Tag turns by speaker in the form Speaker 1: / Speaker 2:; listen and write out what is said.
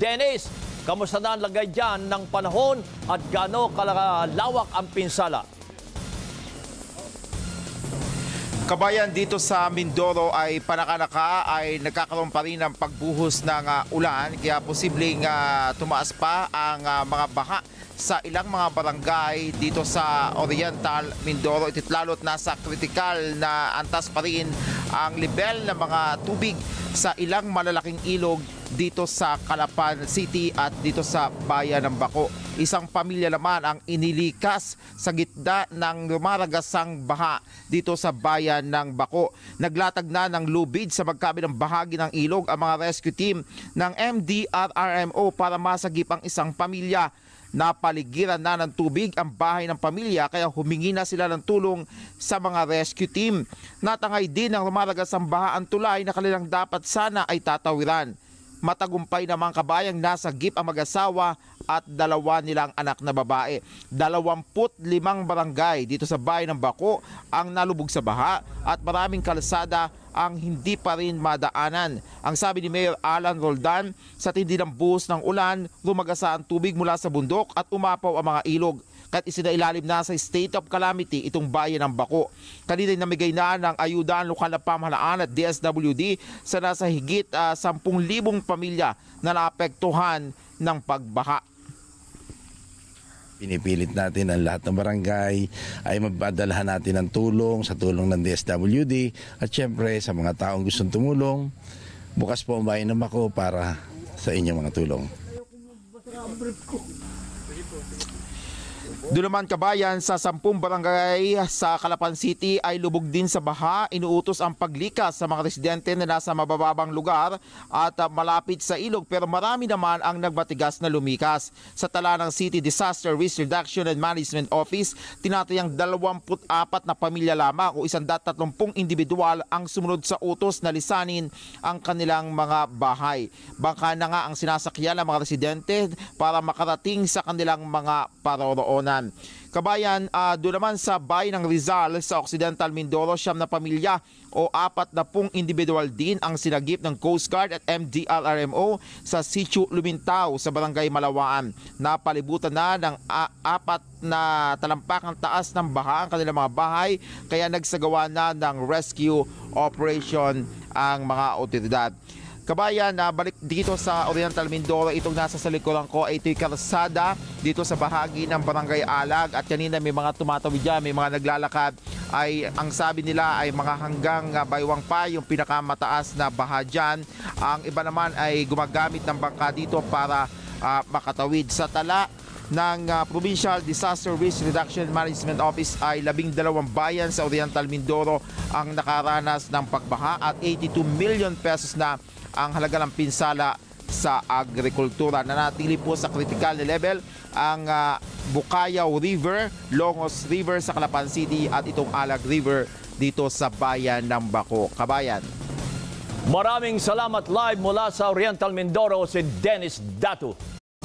Speaker 1: Dennis, kamusta na ang lagay dyan ng panahon at gaano kalawak ang pinsala?
Speaker 2: Kabayan dito sa Mindoro ay panakanaka ay nagkakaroon pa rin ng pagbuhos ng ah, ulan kaya posibleng ah, tumaas pa ang ah, mga baha sa ilang mga barangay dito sa Oriental Mindoro. Ito't lalo't nasa kritikal na antas pa rin ang level ng mga tubig sa ilang malalaking ilog dito sa Calapan City at dito sa bayan ng Bako. Isang pamilya naman ang inilikas sa gitna ng lumaragasang baha dito sa bayan ng Bako. Naglatag na ng lubid sa magkabilang bahagi ng ilog ang mga rescue team ng MDRRMO para masagip ang isang pamilya. Napaligiran na ng tubig ang bahay ng pamilya kaya humingi na sila ng tulong sa mga rescue team. Natangay din ang lumaragasang baha ang tulay na kanilang dapat sana ay tatawiran matagumpay na mga kabayang nasa gip ang mag-asawa at dalawa nilang anak na babae. 25 barangay dito sa bayan ng Bako ang nalubog sa baha at maraming kalsada ang hindi pa rin madaanan. Ang sabi ni Mayor Alan Roldan, sa tindi ng buhos ng ulan, lumagasa ang tubig mula sa bundok at umapaw ang mga ilog kahit isinailalim na sa state of calamity itong bayan ng Bako. Kanina namigay na ng ayuda ang lokal na pamahalaan at DSWD sa nasa higit uh, 10,000 pamilya na naapektuhan ng pagbaha.
Speaker 3: Pinipilit natin ang lahat ng barangay ay mapadalahan natin ng tulong sa tulong ng DSWD at syempre sa mga taong gustong tumulong. Bukas po ang bayan ng Bako para sa inyong mga tulong.
Speaker 2: Naman kabayan sa sampung barangay sa Calapan City ay lubog din sa baha. Inuutos ang paglikas sa mga residente na nasa mabababang lugar at malapit sa ilog pero marami naman ang nagbatigas na lumikas. Sa tala ng City Disaster Risk Reduction and Management Office, tinatayang 24 na pamilya lamang o 130 individual ang sumunod sa utos na lisanin ang kanilang mga bahay. Bangka na nga ang sinasakyan ng mga residente para makarating sa kanilang mga paroroonan. Kabayan, uh, doon naman sa bayan ng Rizal sa Occidental Mindoro, siyam na pamilya o apat na pung individual din ang sinagip ng Coast Guard at MDRRMO sa Sichu Lumintao sa Barangay Malawaan. Napalibutan na ng uh, apat na talampakang taas ng baha ang kanilang mga bahay kaya nagsagawa na ng rescue operation ang mga otoridad. Kabayan, na balik dito sa Oriental Mindoro, itong nasa sa likuran ko ay ito'y karsada dito sa bahagi ng Barangay Alag. At kanina may mga tumatawid dyan, may mga naglalakad. Ay ang sabi nila ay mga hanggang uh, baywang pa yung pinakamataas na baha dyan. Ang iba naman ay gumagamit ng bangka dito para uh, makatawid. Sa tala ng uh, Provincial Disaster Risk Reduction Management Office ay labing dalawang bayan sa Oriental Mindoro ang nakaranas ng pagbaha at 82 million pesos na ang halaga ng pinsala sa agrikultura. Nanatili po sa critical level ang uh, Bukayaw River, Longos River sa Calapan City at itong Alag River dito sa bayan ng Bako. Kabayan.
Speaker 1: Maraming salamat live mula sa Oriental Mindoro si Dennis Datu.